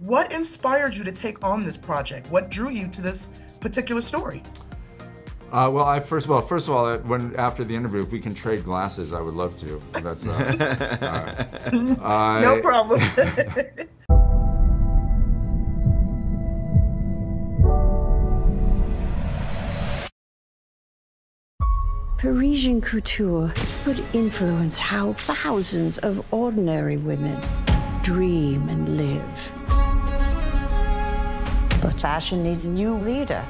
What inspired you to take on this project? What drew you to this particular story? Uh, well, I first of all, first of all, uh, when after the interview, if we can trade glasses, I would love to. That's uh, uh, no problem. Parisian couture could influence how thousands of ordinary women dream and live. But fashion needs a new leader.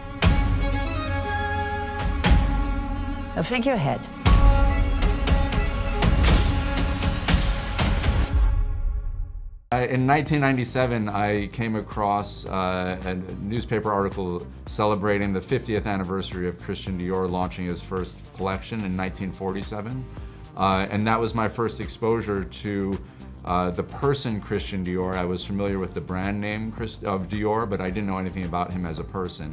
A figurehead. In 1997, I came across uh, a newspaper article celebrating the 50th anniversary of Christian Dior launching his first collection in 1947. Uh, and that was my first exposure to uh, the person Christian Dior. I was familiar with the brand name of Dior, but I didn't know anything about him as a person.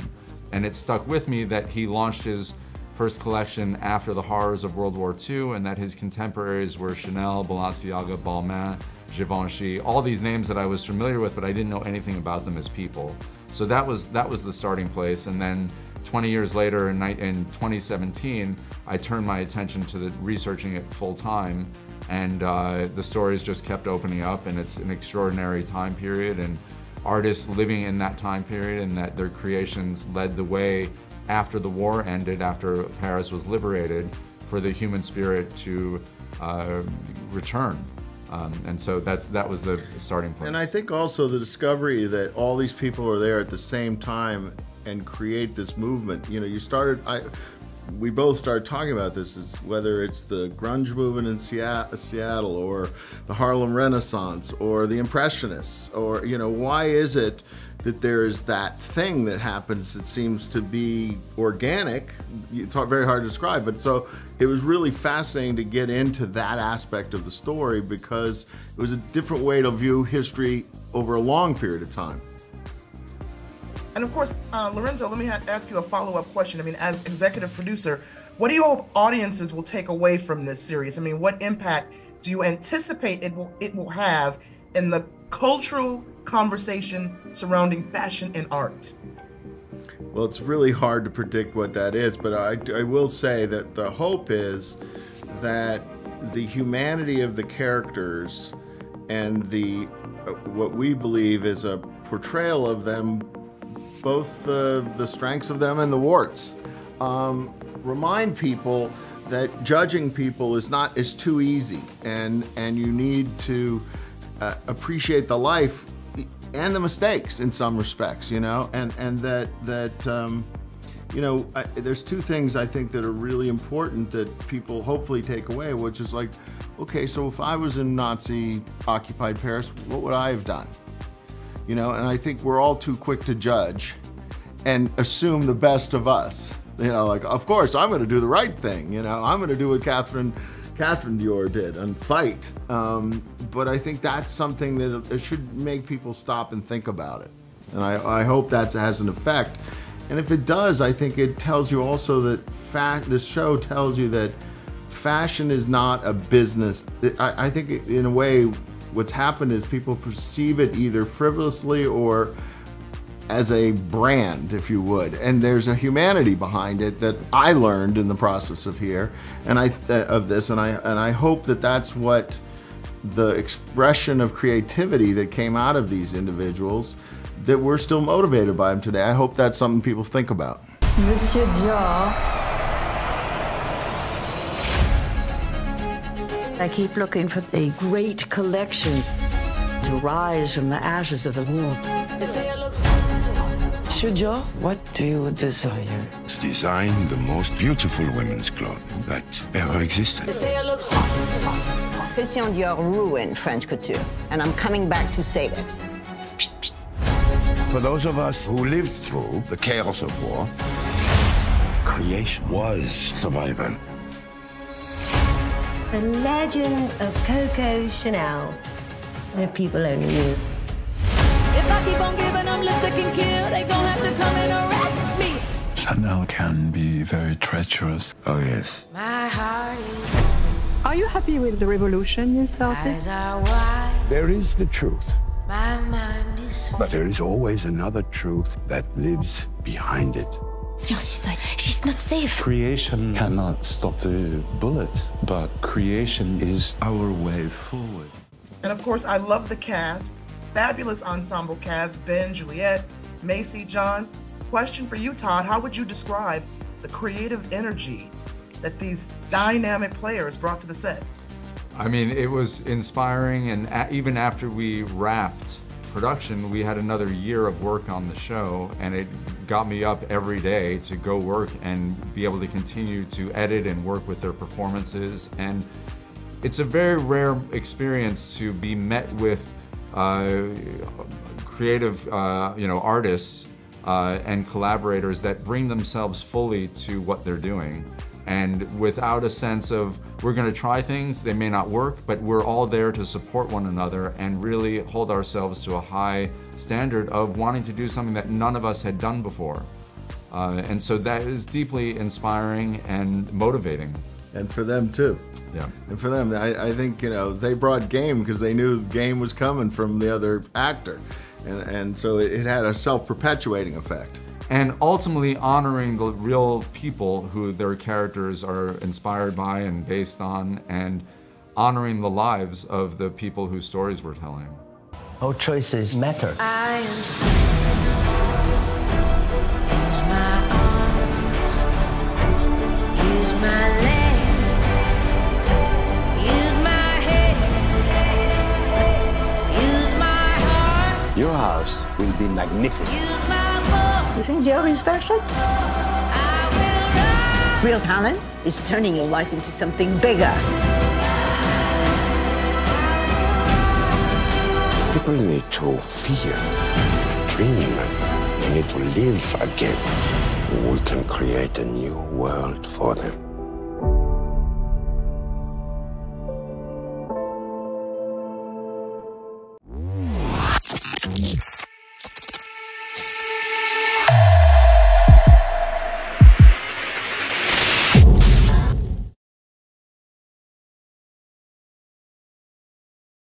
And it stuck with me that he launched his first collection after the horrors of World War II and that his contemporaries were Chanel, Balenciaga, Balmain, Givenchy, all these names that I was familiar with, but I didn't know anything about them as people. So that was that was the starting place. And then 20 years later, in, in 2017, I turned my attention to the, researching it full time, and uh, the stories just kept opening up. And it's an extraordinary time period, and artists living in that time period, and that their creations led the way after the war ended, after Paris was liberated, for the human spirit to uh, return. Um, and so that's that was the starting place. And I think also the discovery that all these people are there at the same time and create this movement. You know, you started. I we both started talking about this. Is whether it's the grunge movement in uh, Seattle or the Harlem Renaissance or the Impressionists or you know why is it that there is that thing that happens that seems to be organic. It's very hard to describe, but so it was really fascinating to get into that aspect of the story because it was a different way to view history over a long period of time. And of course, uh, Lorenzo, let me ask you a follow-up question. I mean, as executive producer, what do you hope audiences will take away from this series? I mean, what impact do you anticipate it will it will have in the cultural conversation surrounding fashion and art? Well, it's really hard to predict what that is, but I, I will say that the hope is that the humanity of the characters and the uh, what we believe is a portrayal of them, both the, the strengths of them and the warts, um, remind people that judging people is not is too easy, and and you need to uh, appreciate the life and the mistakes in some respects, you know, and and that that um, you know, I, there's two things I think that are really important that people hopefully take away, which is like, okay, so if I was in Nazi occupied Paris, what would I have done? You know, and I think we're all too quick to judge and assume the best of us. You know, like, of course, I'm going to do the right thing. You know, I'm going to do what Catherine Catherine Dior did and fight. Um, but I think that's something that it should make people stop and think about it. And I, I hope that has an effect. And if it does, I think it tells you also that fact. This show tells you that fashion is not a business. I, I think in a way, what's happened is people perceive it either frivolously or as a brand, if you would. And there's a humanity behind it that I learned in the process of here, and I of this, and I and I hope that that's what the expression of creativity that came out of these individuals that we're still motivated by them today. I hope that's something people think about. Monsieur Dior. I keep looking for a great collection to rise from the ashes of the war. Monsieur what do you desire? To design the most beautiful women's clothing that ever existed. Christian Dior ruined French couture, and I'm coming back to save it. For those of us who lived through the chaos of war, creation was survival. The legend of Coco Chanel. If people only knew. If I keep on giving them lips that can kill, they gon' have to come and arrest me. Chanel can be very treacherous. Oh, yes. My heart Are you happy with the revolution you started? There is the truth But there is always another truth that lives behind it. Your sister, she's not safe. Creation cannot stop the bullet, but creation is our way forward. And of course, I love the cast. Fabulous ensemble cast Ben, Juliette, Maisie, John. Question for you, Todd How would you describe the creative energy that these dynamic players brought to the set? I mean, it was inspiring, and a- even after we wrapped production, we had another year of work on the show, and it got me up every day to go work and be able to continue to edit and work with their performances. And it's a very rare experience to be met with uh, creative, uh, you know, artists uh, and collaborators that bring themselves fully to what they're doing. And without a sense of, we're gonna try things, they may not work, but we're all there to support one another and really hold ourselves to a high standard of wanting to do something that none of us had done before. Uh, and so that is deeply inspiring and motivating. And for them too. Yeah. And for them, I, I think, you know, they brought game because they knew game was coming from the other actor. And, and so it, it had a self perpetuating effect. And ultimately honoring the real people who their characters are inspired by and based on, and honoring the lives of the people whose stories we're telling. Our choices matter. I am Use my arms. Use my legs. Use my head. Use my heart. Your house will be magnificent. Use my voice. You think Joe is special? I will rise. Real talent is turning your life into something bigger. People need to feel, dream, they need to live again. We can create a new world for them.